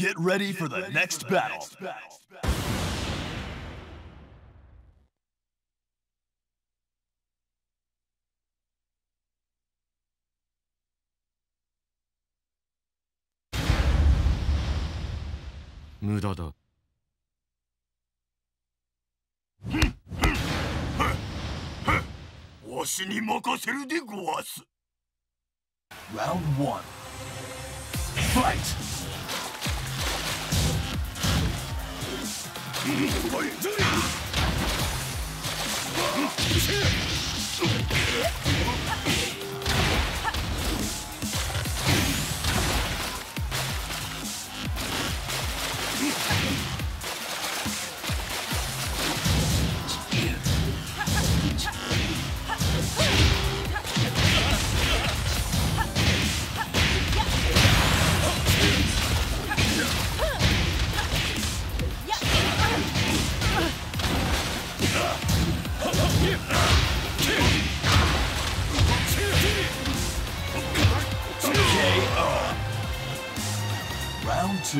Get ready for the, ready next, for the battle. next battle. Murada. Round one. Fight! Oh, my God.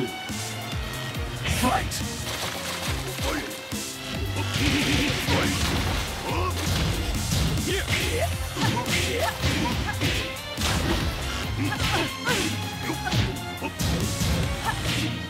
任せるで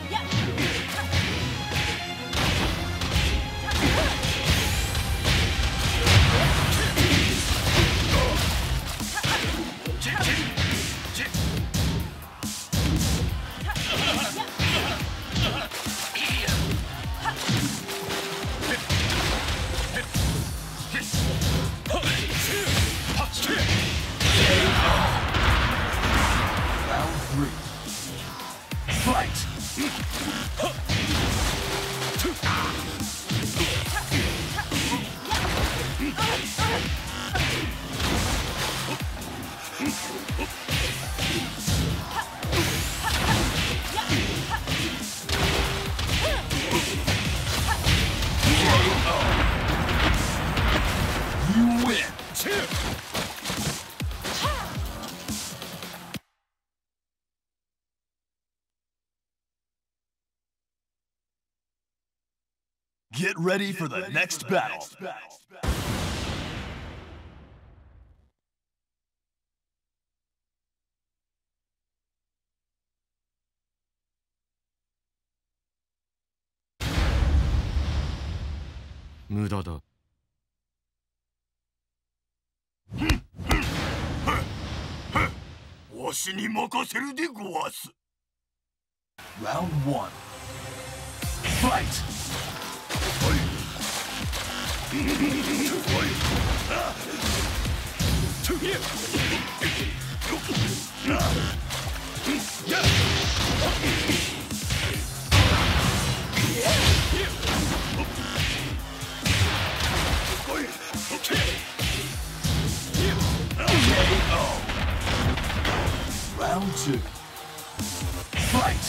fight! わす Round one. Fight! Get ready for the next battle. Round one. Fight! Round two. Fight!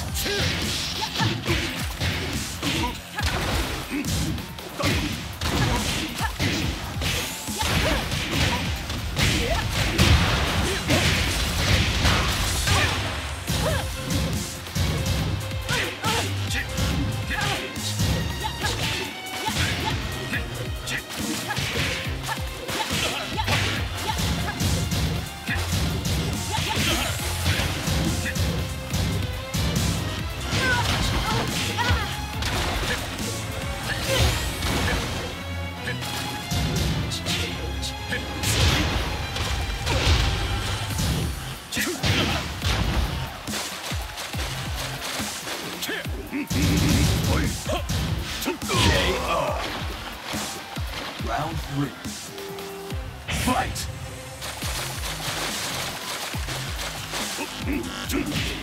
じゃあ。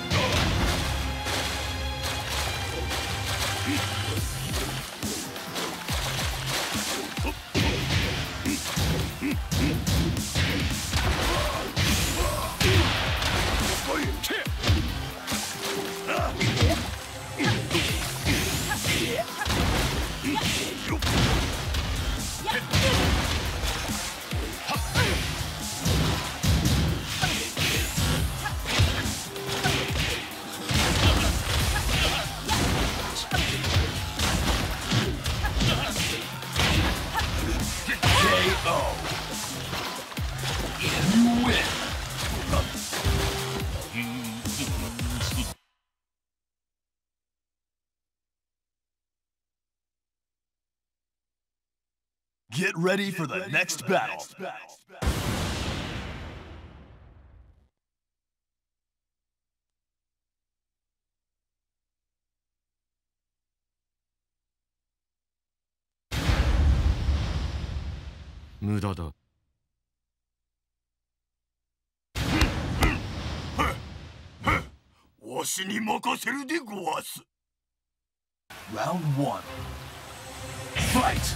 Get ready for the, ready next, for the battle. next battle. Mudada. Round one. Fight!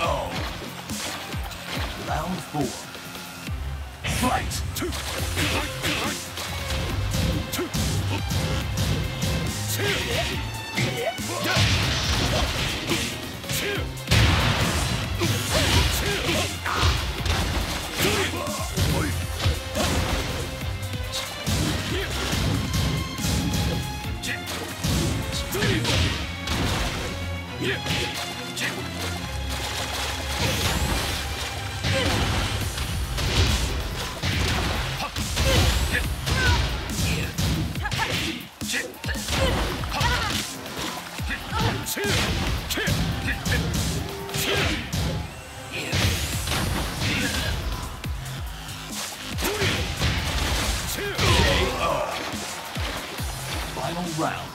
KO. Round four. Fight! KO. Two! Two! Round.